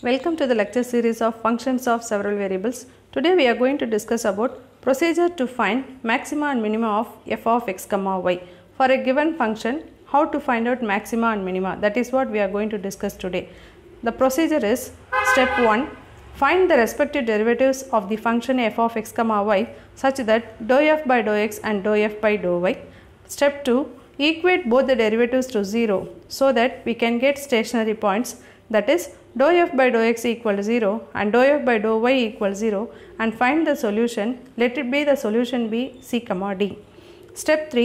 Welcome to the lecture series of functions of several variables. Today we are going to discuss about procedure to find maxima and minima of f of x comma y. For a given function, how to find out maxima and minima that is what we are going to discuss today. The procedure is step 1 find the respective derivatives of the function f of x comma y such that dou f by dou x and dou f by dou y. Step 2 equate both the derivatives to 0 so that we can get stationary points that is dou f by dou x equal 0 and dou f by dou y equal 0 and find the solution let it be the solution be c comma d. Step 3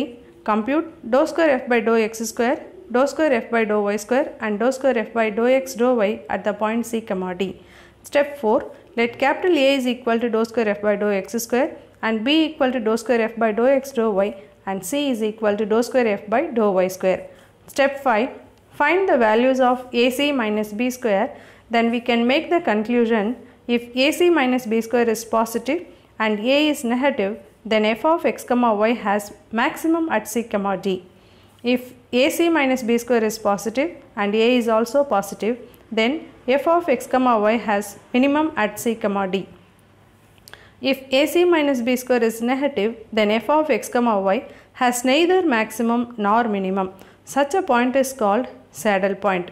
compute dou square f by dou x square dou square f by dou y square and dou square f by dou x dou y at the point c comma d. Step 4 let capital A is equal to dou square f by dou x square and b equal to dou square f by dou x dou y and c is equal to dou square f by dou y square. Step 5 find the values of ac minus b square then we can make the conclusion if ac minus b square is positive and a is negative then f of x comma y has maximum at c comma d. If ac minus b square is positive and a is also positive then f of x comma y has minimum at c comma d. If AC minus B square is negative, then f of x comma y has neither maximum nor minimum. Such a point is called saddle point.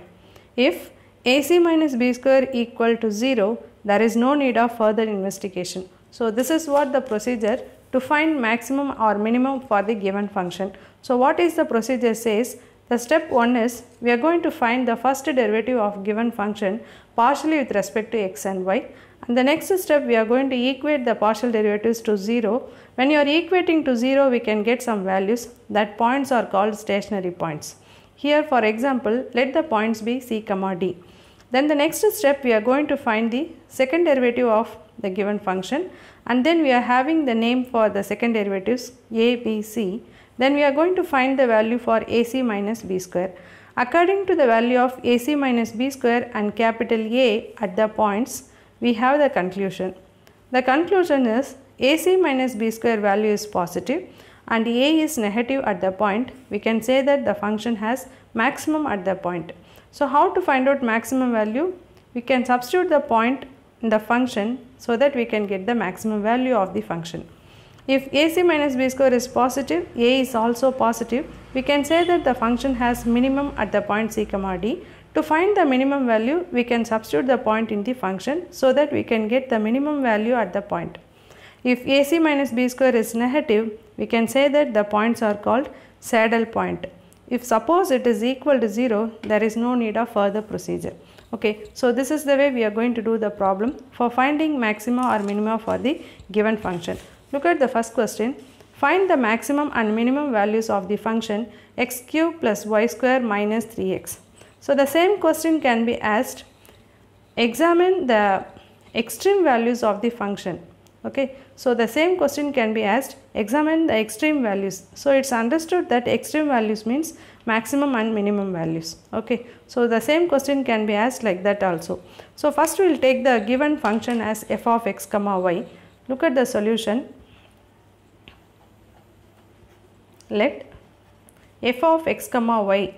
If AC minus B square equal to 0, there is no need of further investigation. So, this is what the procedure to find maximum or minimum for the given function. So, what is the procedure says? The step 1 is we are going to find the first derivative of given function partially with respect to x and y and the next step we are going to equate the partial derivatives to 0. When you are equating to 0 we can get some values that points are called stationary points. Here for example let the points be c comma d. Then the next step we are going to find the second derivative of the given function and then we are having the name for the second derivatives a, b, c. Then we are going to find the value for ac minus b square. According to the value of ac minus b square and capital A at the points we have the conclusion. The conclusion is AC minus B square value is positive and A is negative at the point. We can say that the function has maximum at the point. So, how to find out maximum value? We can substitute the point in the function so that we can get the maximum value of the function. If AC minus B square is positive, A is also positive, we can say that the function has minimum at the point C comma D to find the minimum value, we can substitute the point in the function so that we can get the minimum value at the point. If AC minus B square is negative, we can say that the points are called saddle point. If suppose it is equal to 0, there is no need of further procedure. Okay, so this is the way we are going to do the problem for finding maxima or minima for the given function. Look at the first question. Find the maximum and minimum values of the function x cube plus y square minus 3x. So, the same question can be asked examine the extreme values of the function okay. So, the same question can be asked examine the extreme values. So, it is understood that extreme values means maximum and minimum values okay. So, the same question can be asked like that also. So, first we will take the given function as f of x comma y look at the solution let f of x comma y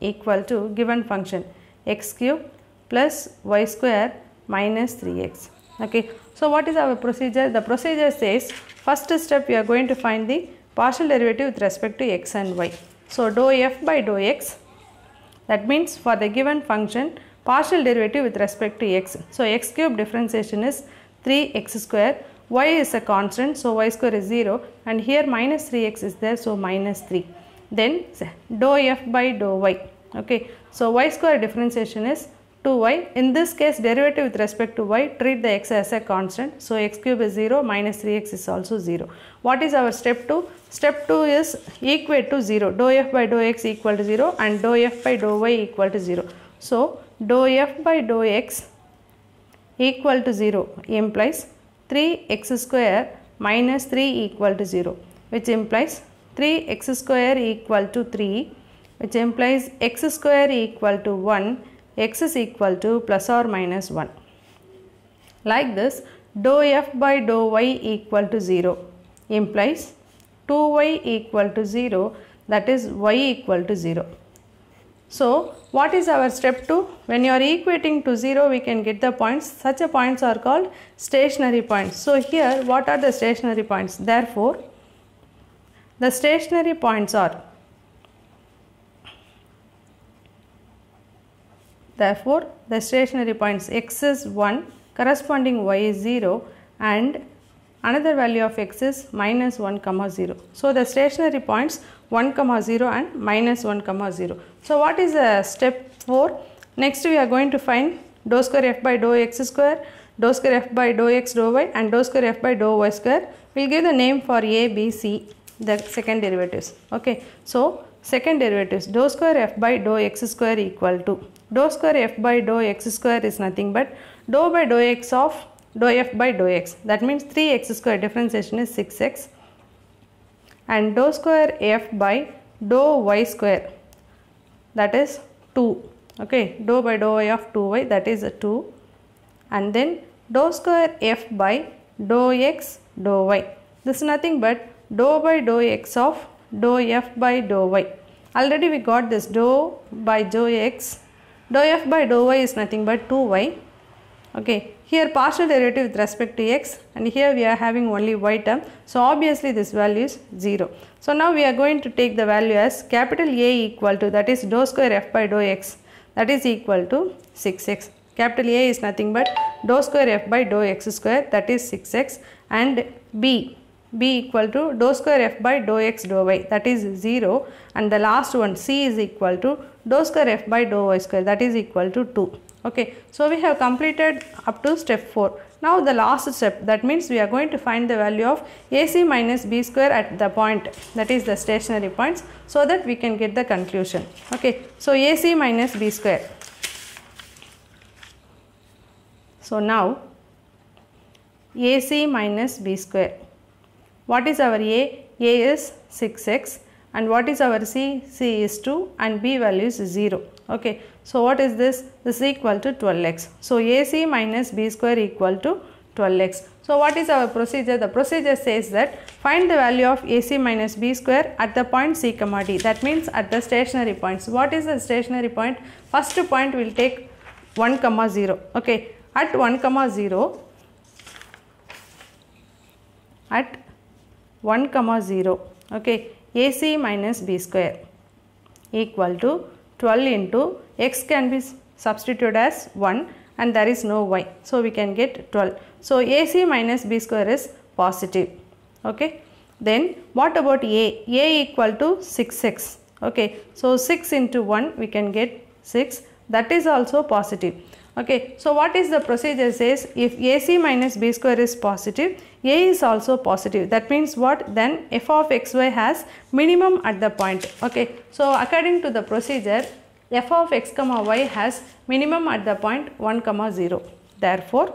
equal to given function x cube plus y square minus 3x. Okay. So, what is our procedure? The procedure says first step we are going to find the partial derivative with respect to x and y. So, dou f by dou x that means for the given function partial derivative with respect to x. So, x cube differentiation is 3x square y is a constant so y square is 0 and here minus 3x is there so minus 3 then dou f by dou y okay so y square differentiation is 2y in this case derivative with respect to y treat the x as a constant. So x cube is 0 minus 3x is also 0 what is our step 2 step 2 is equate to 0 dou f by dou x equal to 0 and dou f by dou y equal to 0 so dou f by dou x equal to 0 implies 3x square minus 3 equal to 0 which implies 3x square equal to 3 which implies x square equal to 1 x is equal to plus or minus 1. Like this dou f by dou y equal to 0 implies 2y equal to 0 that is y equal to 0. So what is our step 2? When you are equating to 0 we can get the points. Such a points are called stationary points. So here what are the stationary points? Therefore the stationary points are Therefore, the stationary points x is 1, corresponding y is 0 and another value of x is minus 1 comma 0. So, the stationary points 1 comma 0 and minus 1 comma 0. So, what is the step 4? Next we are going to find dou square f by dou x square, dou square f by dou x dou y and dou square f by dou y square. We will give the name for a, b, c the second derivatives. Okay. So, second derivatives dou square f by dou x square equal to dou square f by dou x square is nothing but dou by dou x of dou f by dou x. That means 3x square differentiation is 6x and dou square f by dou y square that is 2 okay dou by dou y of 2y that is a 2 and then dou square f by dou x dou y. This is nothing but dou by dou x of dou f by dou y. Already we got this dou by dou x, dou f by dou y is nothing but 2y. Okay, here partial derivative with respect to x and here we are having only y term. So obviously this value is 0. So now we are going to take the value as capital A equal to that is dou square f by dou x that is equal to 6x. Capital A is nothing but dou square f by dou x square that is 6x and B b equal to dou square f by dou x dou y that is 0 and the last one c is equal to dou square f by dou y square that is equal to 2. Okay. So, we have completed up to step 4. Now, the last step that means we are going to find the value of AC minus B square at the point that is the stationary points so that we can get the conclusion. Okay. So, AC minus B square. So, now AC minus B square what is our A? A is 6x and what is our C? C is 2 and B value is 0. Okay. So, what is this? This is equal to 12x. So, AC minus B square equal to 12x. So, what is our procedure? The procedure says that find the value of AC minus B square at the point C comma D. That means at the stationary points. What is the stationary point? First point will take 1 comma 0. Okay. At 1 comma 0, at 1 comma 0 okay AC minus B square equal to 12 into x can be substituted as 1 and there is no y. So, we can get 12. So, AC minus B square is positive. Okay. Then what about A? A equal to 6x. Okay. So, 6 into 1 we can get 6 that is also positive. Okay. So, what is the procedure says if AC minus B square is positive, A is also positive. That means what? Then f of xy has minimum at the point. Okay. So, according to the procedure, f of x comma y has minimum at the point 1 comma 0. Therefore,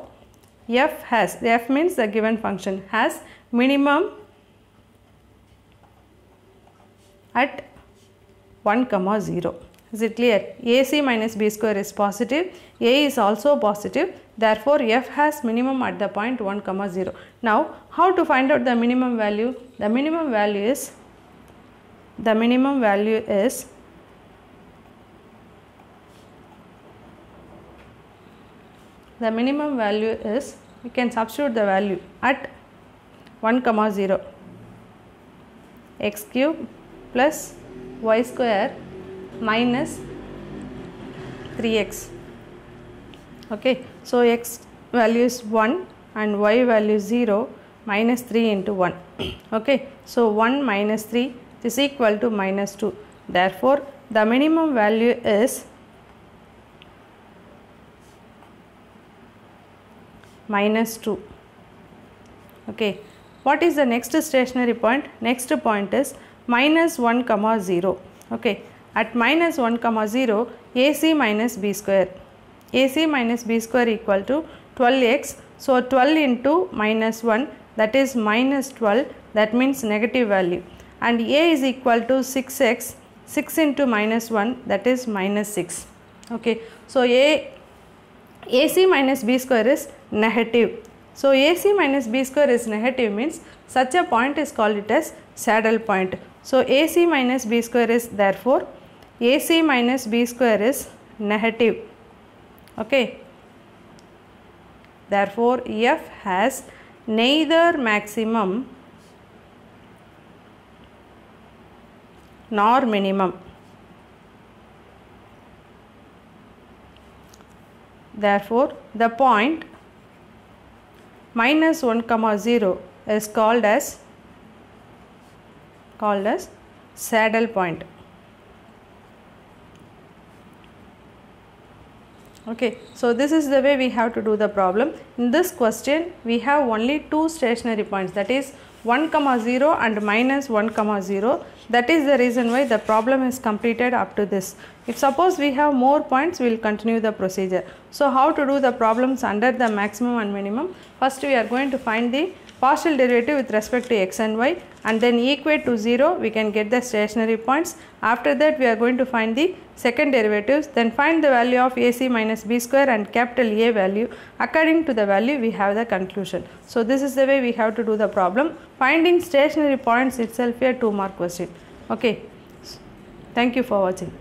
f has, f means the given function has minimum at 1 comma 0. Is it clear? AC minus B square is positive, A is also positive, therefore F has minimum at the point 1 comma 0. Now, how to find out the minimum value? The minimum value is, the minimum value is the minimum value is we can substitute the value at 1 comma 0 x cube plus y square minus 3x. Okay. So, x value is 1 and y value is 0 minus 3 into 1. Okay. So, 1 minus 3 is equal to minus 2. Therefore, the minimum value is minus 2. Okay. What is the next stationary point? Next point is minus 1 comma 0. Okay at minus 1 comma 0 AC minus B square. AC minus B square equal to 12x. So, 12 into minus 1 that is minus 12 that means negative value and A is equal to 6x 6 into minus 1 that is minus 6. Okay. So, A AC minus B square is negative. So, AC minus B square is negative means such a point is called it as saddle point. So, AC minus B square is therefore AC minus B square is negative. Okay. Therefore, F has neither maximum nor minimum. Therefore, the point minus 1 comma 0 is called as called as saddle point. Okay, so this is the way we have to do the problem. In this question, we have only two stationary points that is 1 comma 0 and minus 1 comma 0. That is the reason why the problem is completed up to this. If suppose we have more points, we will continue the procedure. So, how to do the problems under the maximum and minimum? First, we are going to find the partial derivative with respect to x and y and then equate to 0 we can get the stationary points. After that we are going to find the second derivatives then find the value of AC minus B square and capital A value according to the value we have the conclusion. So this is the way we have to do the problem finding stationary points itself a 2 mark question. Okay. Thank you for watching.